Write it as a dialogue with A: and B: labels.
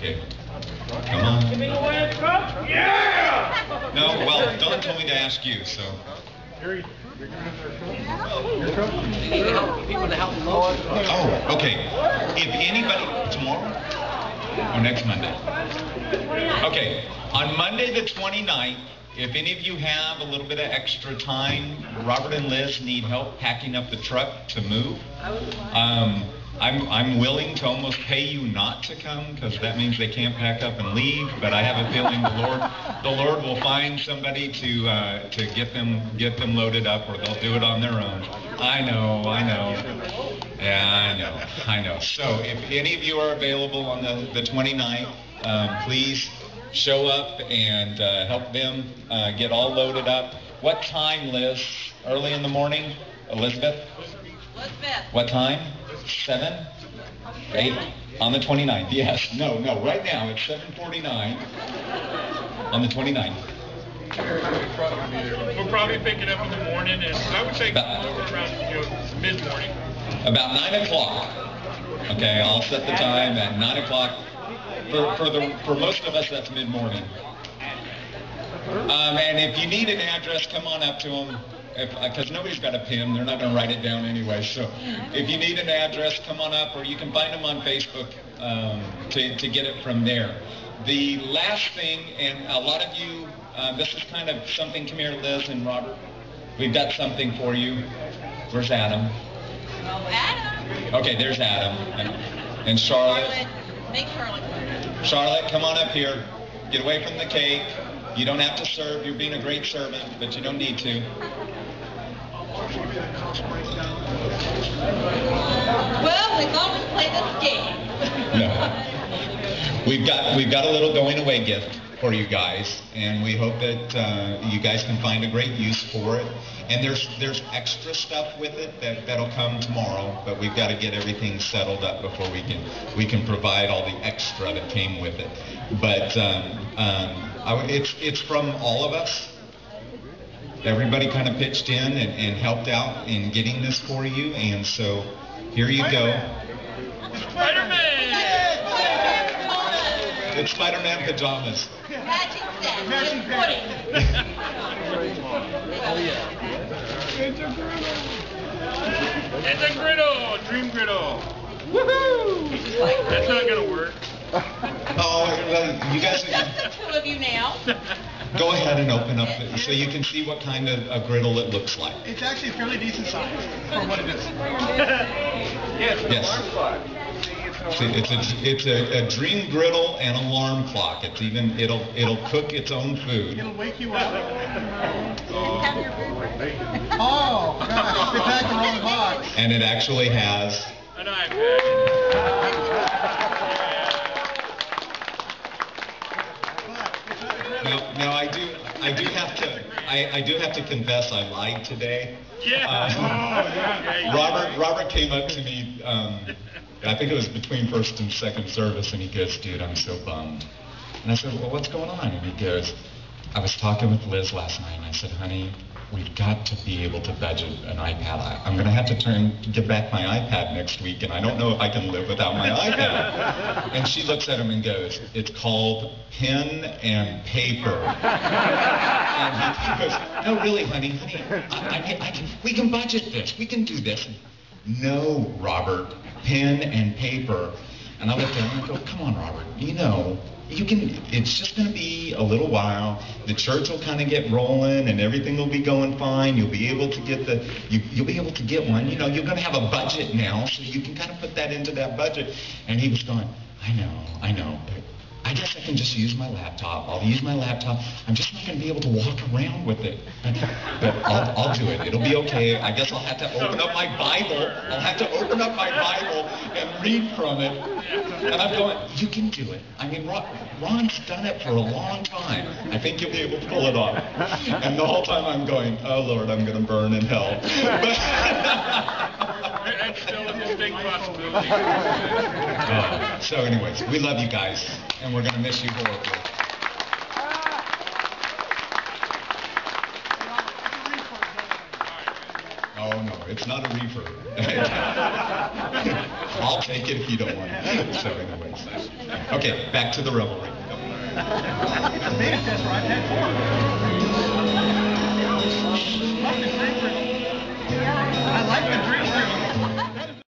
A: Okay. Come on.
B: Giving away a truck? Yeah!
A: No, well, Don told me to ask you, so. Oh, okay. If anybody, tomorrow? Or next Monday? Okay, on Monday the 29th, if any of you have a little bit of extra time, Robert and Liz need help packing up the truck to move. Um, I'm, I'm willing to almost pay you not to come because that means they can't pack up and leave. But I have a feeling the Lord, the Lord will find somebody to uh, to get them get them loaded up, or they'll do it on their own. I know, I know. Yeah, I know, I know. So if any of you are available on the, the 29th, um, please show up and uh, help them uh, get all loaded up. What time, Liz? Early in the morning? Elizabeth?
C: Elizabeth.
A: What time? 7? 8? On the 29th, yes. No, no, right now it's 7.49 on the 29th.
B: We'll probably pick it up in the morning, and I would say come over around, you know, mid-morning.
A: About 9 o'clock. Okay, I'll set the time at 9 o'clock. For, for, the, for most of us, that's mid-morning. Um, and if you need an address, come on up to them. Because nobody's got a pen, they're not going to write it down anyway. So if you need an address, come on up, or you can find them on Facebook um, to, to get it from there. The last thing, and a lot of you, uh, this is kind of something, come here, Liz and Robert. We've got something for you. Where's Adam?
C: Oh, Adam.
A: Okay, there's Adam. And, and Charlotte.
C: Charlotte. Make Charlotte.
A: Charlotte, come on up here. Get away from the cake. You don't have to serve. You're being a great servant, but you don't need to.
C: Well, we thought we'd play this game.
A: No. We've got we've got a little going away gift for you guys, and we hope that uh, you guys can find a great use for it. And there's there's extra stuff with it that that'll come tomorrow, but we've got to get everything settled up before we can we can provide all the extra that came with it. But um, um, I, it's it's from all of us. Everybody kind of pitched in and, and helped out in getting this for you, and so here you go.
B: Spider-Man!
A: It's Spider-Man pajamas.
C: Magic set. Magic pudding.
B: Oh, it's a griddle! It's a griddle, dream griddle! Woohoo! That's not gonna work.
A: Oh, well, you guys
C: Just the two of you now.
A: go ahead and open up the, so you can see what kind of a griddle it looks like.
D: It's actually a fairly decent size for what it is.
A: Yes. See, it's a it's a, a dream griddle and alarm clock. It's even it'll it'll cook its own food.
D: It'll wake you up. Oh, gosh, they packed the wrong box.
A: And it actually has
B: An iPad.
A: Now, now I do I do have to I, I do have to confess I lied today.
B: Yeah.
A: Uh,
B: Oh, yeah.
A: Robert Robert came up to me. Um, I think it was between first and second service, and he goes, "Dude, I'm so bummed." And I said, "Well, what's going on?" And he goes, "I was talking with Liz last night, and I said, honey, we've got to be able to budget an iPad. I, I'm going to have to turn get back my iPad next week, and I don't know if I can live without my iPad." And she looks at him and goes, "It's called pen and paper." And he goes, "No, really, honey, honey, I, I can, I can, we can budget this. We can do this." No, Robert, pen and paper. And I looked at him and I go, come on, Robert, you know, you can, it's just going to be a little while. The church will kind of get rolling and everything will be going fine. You'll be able to get the, you, you'll be able to get one. You know, you're going to have a budget now, so you can kind of put that into that budget. And he was going, I know, I know, but I guess I can just use my laptop. I'll use my laptop. I'm just not going to be able to walk around with it. But, but I'll, I'll do it. It'll be okay. I guess I'll have to open up my Bible. I'll have to open up my Bible and read from it. And I'm going, you can do it. I mean, Ron, Ron's done it for a long time. I think you'll be able to pull it off. And the whole time I'm going, oh, Lord, I'm going to burn in hell.
B: That's still a distinct possibility.
A: Uh, so anyways, we love you guys, and we're going to miss you horribly. Oh, no, it's not a reefer. I'll take it if you don't want it. So anyways.
D: Okay, back to the revelry.
E: It's a